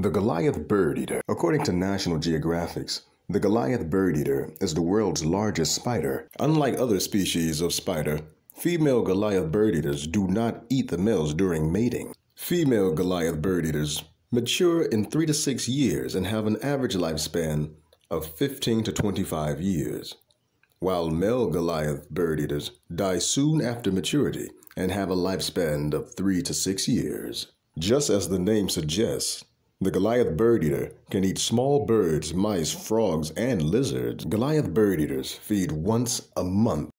The Goliath bird eater. According to National Geographic's, the Goliath bird eater is the world's largest spider. Unlike other species of spider, female Goliath bird eaters do not eat the males during mating. Female Goliath bird eaters mature in 3 to 6 years and have an average lifespan of 15 to 25 years, while male Goliath bird eaters die soon after maturity and have a lifespan of 3 to 6 years. Just as the name suggests, the Goliath bird eater can eat small birds, mice, frogs, and lizards. Goliath bird eaters feed once a month.